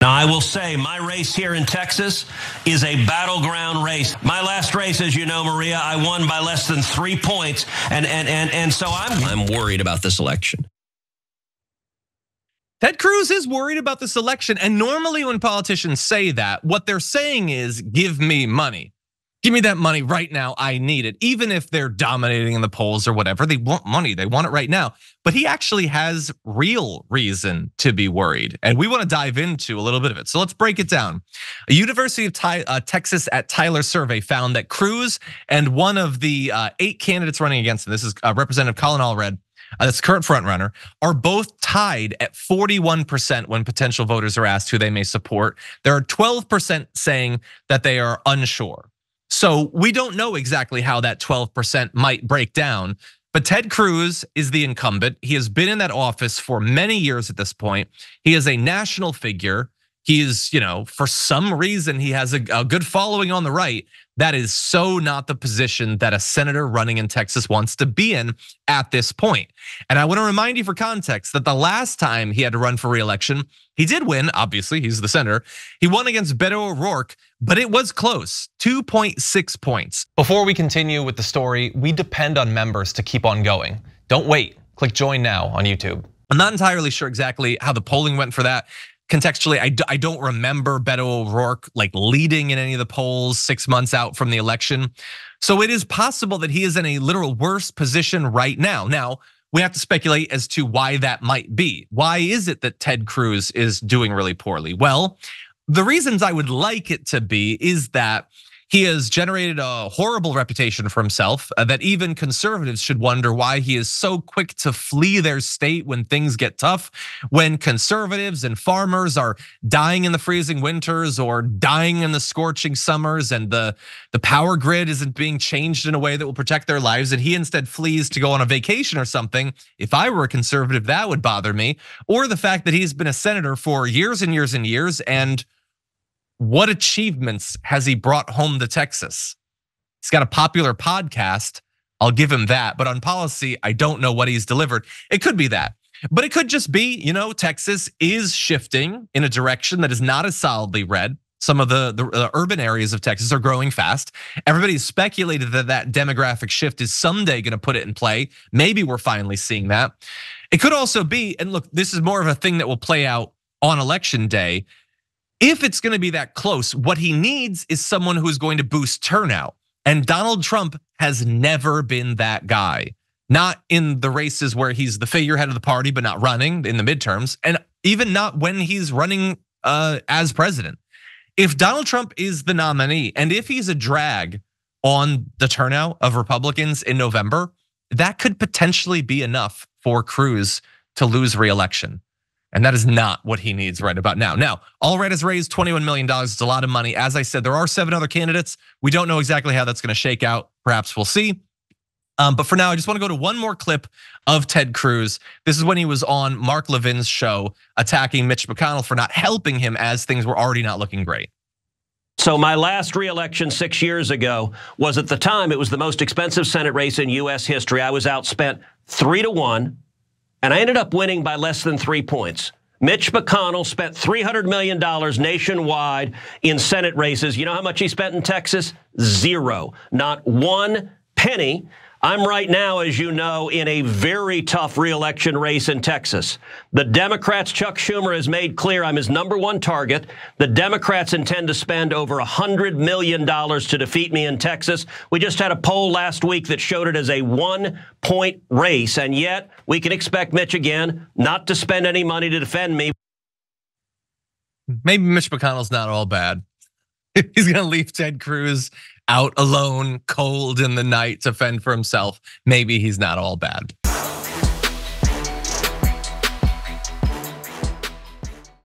Now, I will say my race here in Texas is a battleground race. My last race, as you know, Maria, I won by less than three points. And, and, and, and so I'm, I'm worried about this election. Ted Cruz is worried about this election. And normally, when politicians say that, what they're saying is, give me money. Give me that money right now. I need it. Even if they're dominating in the polls or whatever, they want money. They want it right now. But he actually has real reason to be worried. And we want to dive into a little bit of it. So let's break it down. A University of uh, Texas at Tyler survey found that Cruz and one of the uh, eight candidates running against him, this is uh, Representative Colin Allred, that's current frontrunner, are both tied at 41% when potential voters are asked who they may support. There are 12% saying that they are unsure. So we don't know exactly how that 12% might break down. But Ted Cruz is the incumbent. He has been in that office for many years at this point. He is a national figure. He is, you know, for some reason, he has a, a, good following on the right. That is so not the position that a senator running in Texas wants to be in at this point. And I want to remind you for context that the last time he had to run for reelection, he did win. Obviously, he's the senator. He won against Beto O'Rourke, but it was close 2.6 points. Before we continue with the story, we depend on members to keep on going. Don't wait. Click join now on YouTube. I'm not entirely sure exactly how the polling went for that contextually, I, I don't remember Beto O'Rourke like leading in any of the polls six months out from the election. So it is possible that he is in a literal worse position right now. Now, we have to speculate as to why that might be. Why is it that Ted Cruz is doing really poorly? Well, the reasons I would like it to be is that he has generated a horrible reputation for himself uh, that even conservatives should wonder why he is so quick to flee their state when things get tough. When conservatives and farmers are dying in the freezing winters or dying in the scorching summers, and the, the power grid isn't being changed in a way that will protect their lives, and he instead flees to go on a vacation or something. If I were a conservative, that would bother me. Or the fact that he's been a senator for years and years and years and what achievements has he brought home to Texas? He's got a popular podcast. I'll give him that. But on policy, I don't know what he's delivered. It could be that. But it could just be, you know, Texas is shifting in a direction that is not as solidly red. Some of the, the, the urban areas of Texas are growing fast. Everybody's speculated that that demographic shift is someday going to put it in play. Maybe we're finally seeing that. It could also be, and look, this is more of a thing that will play out on election day if it's going to be that close, what he needs is someone who is going to boost turnout. And Donald Trump has never been that guy. Not in the races where he's the figurehead of the party, but not running in the midterms, and even not when he's running uh, as president. If Donald Trump is the nominee, and if he's a drag on the turnout of Republicans in November, that could potentially be enough for Cruz to lose reelection. And that is not what he needs right about now. Now, Allred has raised $21 million. It's a lot of money. As I said, there are seven other candidates. We don't know exactly how that's going to shake out. Perhaps we'll see. Um, but for now, I just want to go to one more clip of Ted Cruz. This is when he was on Mark Levin's show attacking Mitch McConnell for not helping him as things were already not looking great. So my last reelection six years ago was at the time it was the most expensive Senate race in U.S. history. I was outspent three to one and I ended up winning by less than three points. Mitch McConnell spent $300 million nationwide in Senate races. You know how much he spent in Texas? Zero. Not one penny. I'm right now, as you know, in a very tough reelection race in Texas. The Democrats, Chuck Schumer has made clear I'm his number one target. The Democrats intend to spend over $100 million to defeat me in Texas. We just had a poll last week that showed it as a one point race, and yet we can expect Mitch again not to spend any money to defend me. Maybe Mitch McConnell's not all bad. He's going to leave Ted Cruz out alone, cold in the night to fend for himself, maybe he's not all bad.